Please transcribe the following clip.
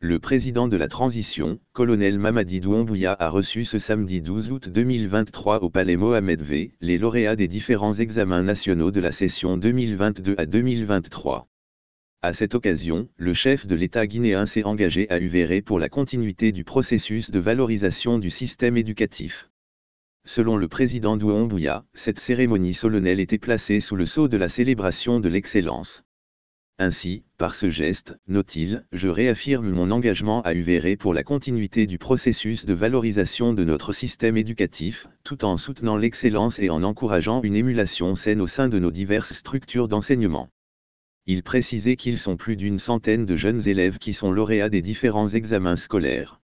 Le président de la transition, colonel Mamadi Douambouya a reçu ce samedi 12 août 2023 au palais Mohamed V les lauréats des différents examens nationaux de la session 2022 à 2023. À cette occasion, le chef de l'État guinéen s'est engagé à uvrer pour la continuité du processus de valorisation du système éducatif. Selon le président Douambouya, cette cérémonie solennelle était placée sous le sceau de la célébration de l'excellence. Ainsi, par ce geste, note-t-il, je réaffirme mon engagement à uvrer pour la continuité du processus de valorisation de notre système éducatif, tout en soutenant l'excellence et en encourageant une émulation saine au sein de nos diverses structures d'enseignement. Il précisait qu'ils sont plus d'une centaine de jeunes élèves qui sont lauréats des différents examens scolaires.